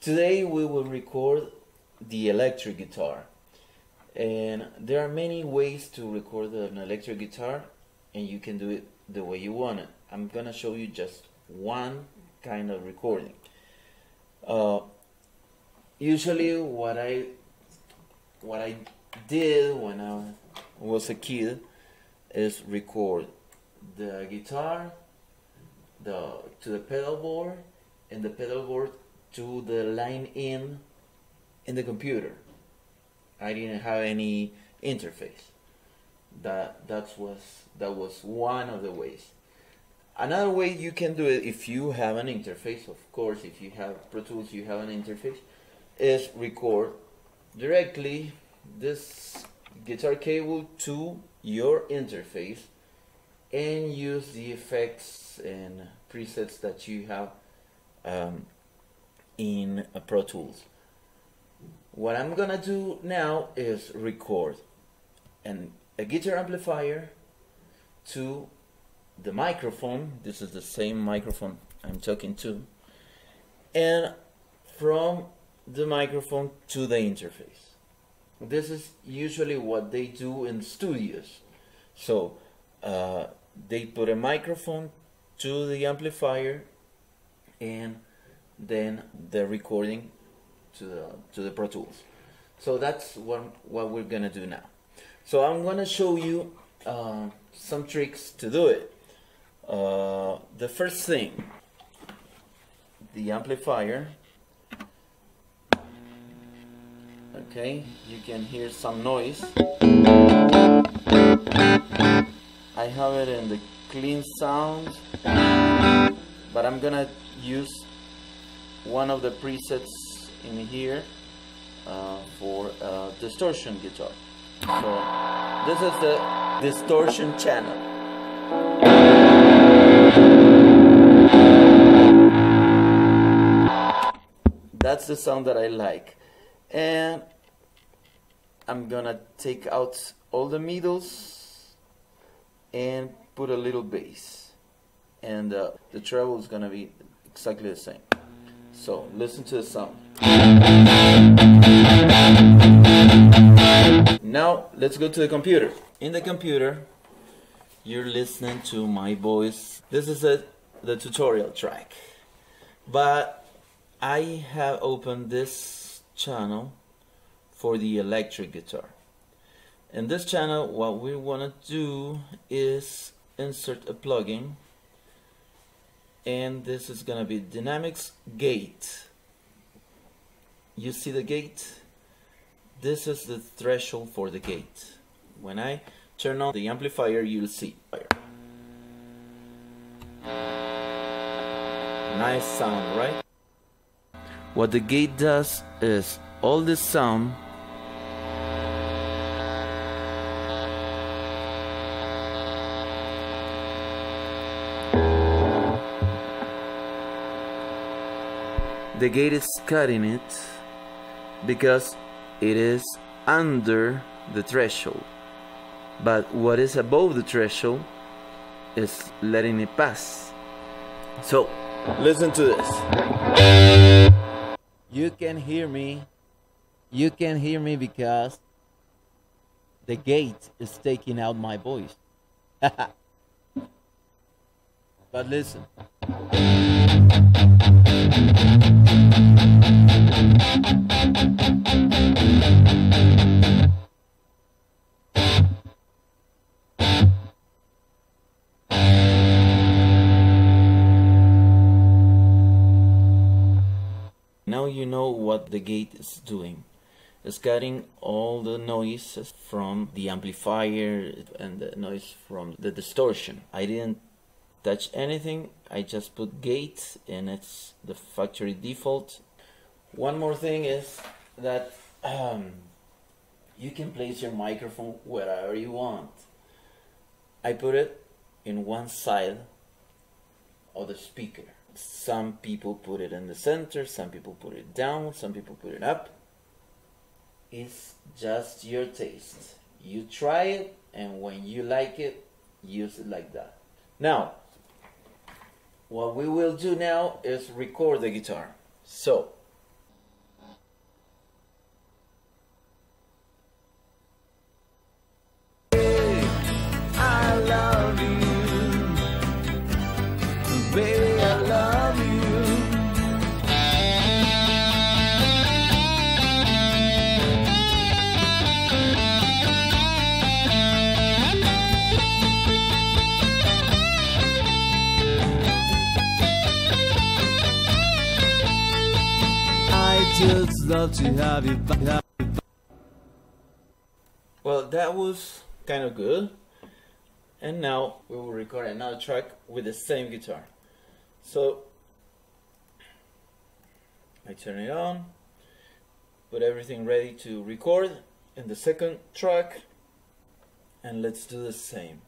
Today we will record the electric guitar. And there are many ways to record an electric guitar and you can do it the way you want it. I'm gonna show you just one kind of recording. Uh, usually what I what I did when I was a kid is record the guitar the to the pedal board and the pedal board to the line in in the computer. I didn't have any interface. That that was that was one of the ways. Another way you can do it if you have an interface, of course, if you have Pro Tools, you have an interface, is record directly this guitar cable to your interface and use the effects and presets that you have um, in Pro Tools. What I'm gonna do now is record and a guitar amplifier to the microphone. This is the same microphone I'm talking to. And from the microphone to the interface. This is usually what they do in studios. So uh, they put a microphone to the amplifier and then the recording to the to the Pro Tools. So that's what what we're gonna do now. So I'm gonna show you uh, some tricks to do it. Uh, the first thing, the amplifier. Okay, you can hear some noise. I have it in the clean sound, but I'm gonna use one of the presets in here uh, for uh, distortion guitar. So this is the distortion channel. That's the sound that I like. And I'm gonna take out all the middles and put a little bass and uh, the treble is gonna be exactly the same so listen to the sound now let's go to the computer. In the computer you're listening to my voice. This is a, the tutorial track. But I have opened this channel for the electric guitar. In this channel what we want to do is insert a plugin and this is gonna be dynamics gate. You see the gate? This is the threshold for the gate. When I turn on the amplifier you'll see nice sound right? What the gate does is all this sound the gate is cutting it because it is under the threshold. But what is above the threshold is letting it pass. So listen to this. You can hear me. You can hear me because the gate is taking out my voice. But listen now you know what the gate is doing. It's cutting all the noises from the amplifier and the noise from the distortion. I didn't touch anything, I just put gate and it's the factory default. One more thing is that um, you can place your microphone wherever you want. I put it in one side of the speaker some people put it in the center, some people put it down, some people put it up. It's just your taste. You try it, and when you like it, use it like that. Now, what we will do now is record the guitar. So, love to have you back. Well, that was kind of good. And now we will record another track with the same guitar. So I turn it on, put everything ready to record in the second track, and let's do the same.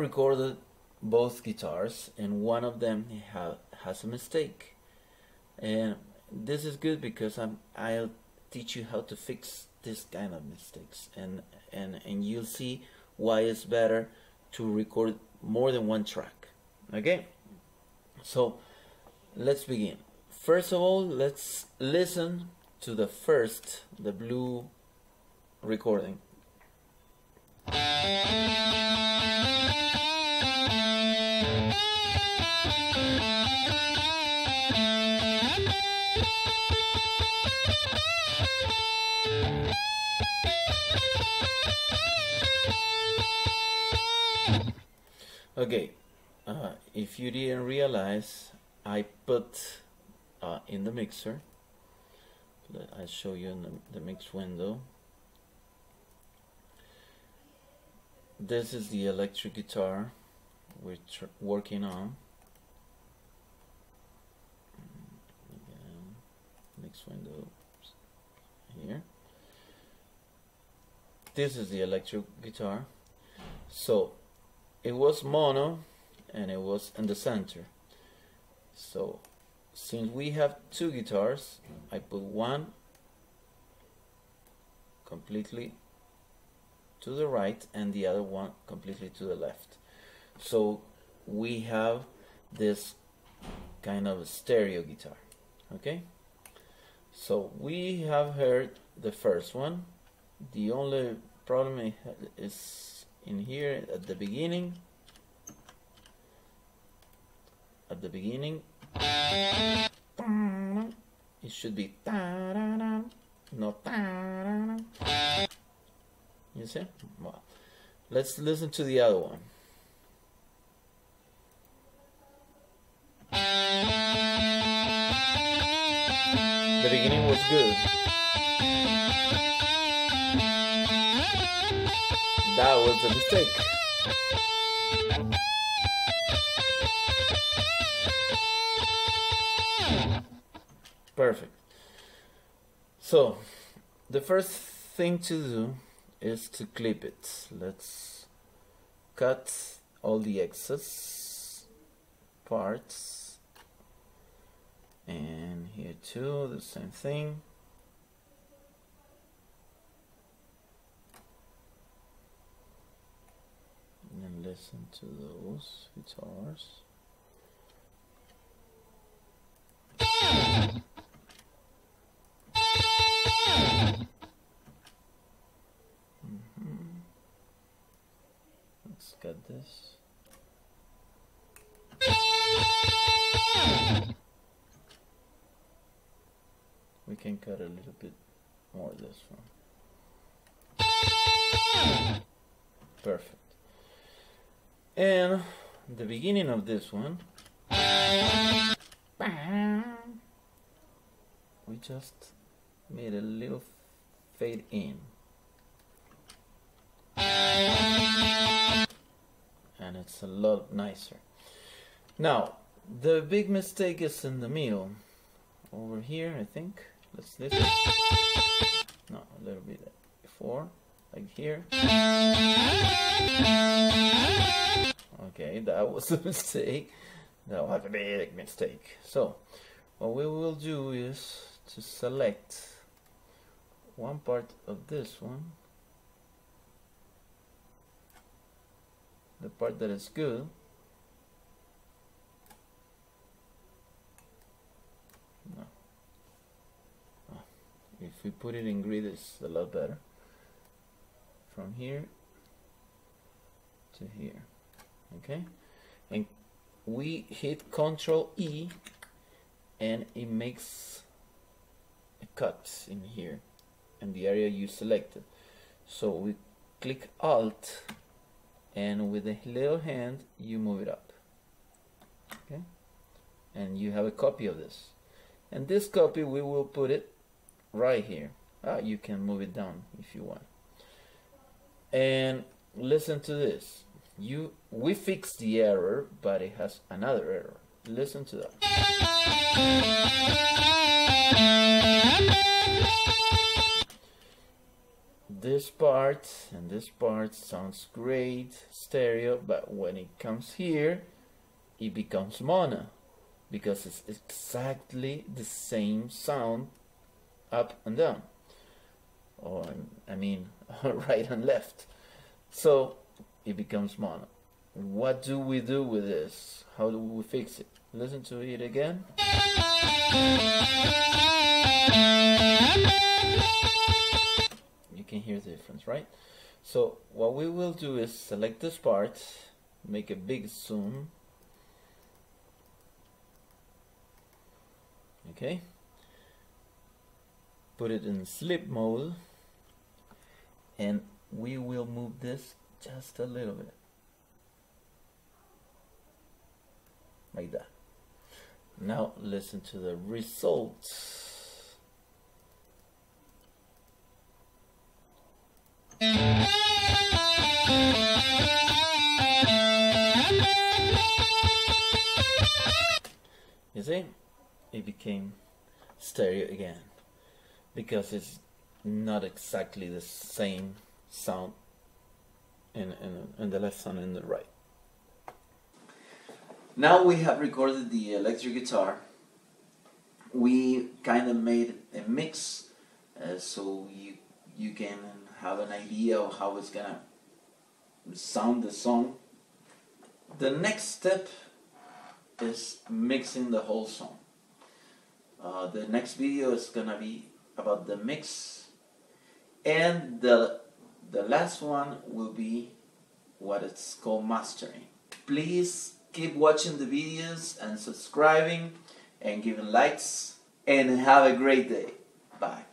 Recorded both guitars and one of them ha has a mistake. And this is good because I'm I'll teach you how to fix this kind of mistakes. And and and you'll see why it's better to record more than one track. Okay? So let's begin. First of all let's listen to the first the blue recording Okay, uh, if you didn't realize, I put uh, in the mixer, I'll show you in the, the mix window. This is the electric guitar we're working on. Mix window here. This is the electric guitar. So it was mono and it was in the center so since we have two guitars I put one completely to the right and the other one completely to the left so we have this kind of stereo guitar okay so we have heard the first one. The only problem is in here at the beginning. At the beginning. It should be not you see? Well, let's listen to the other one beginning was good That was a mistake. Perfect. So, the first thing to do is to clip it. Let's cut all the excess parts. And here too, the same thing. and listen to those guitars. Mm -hmm. Let's get this. We can cut a little bit more this one. Perfect. And the beginning of this one, we just made a little fade in. And it's a lot nicer. Now, the big mistake is in the middle. Over here, I think. Let's listen. No, a little bit before, like here. Okay, that was a mistake. That was a big mistake. So, what we will do is to select one part of this one the part that is good if we put it in grid it's a lot better. From here to here okay? And we hit control E and it makes a cut in here in the area you selected. So we click alt and with the little hand you move it up okay? And you have a copy of this. And this copy we will put it right here. Ah, you can move it down if you want. And listen to this. You we fixed the error but it has another error. Listen to that. This part and this part sounds great stereo but when it comes here it becomes mono because it's exactly the same sound up and down. Or I mean right and left. So it becomes mono. What do we do with this? How do we fix it? Listen to it again. You can hear the difference right? So what we will do is select this part make a big zoom. Okay put it in slip mode and we will move this just a little bit. Like that. Now listen to the results. You see, it became stereo again because it's not exactly the same sound in, in, in the left and in the right. Now we have recorded the electric guitar. We kind of made a mix uh, so you you can have an idea of how it's gonna sound the song. The next step is mixing the whole song. Uh, the next video is gonna be about the mix and the the last one will be what it's called mastering. Please keep watching the videos and subscribing and giving likes and have a great day. Bye.